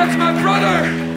That's my brother.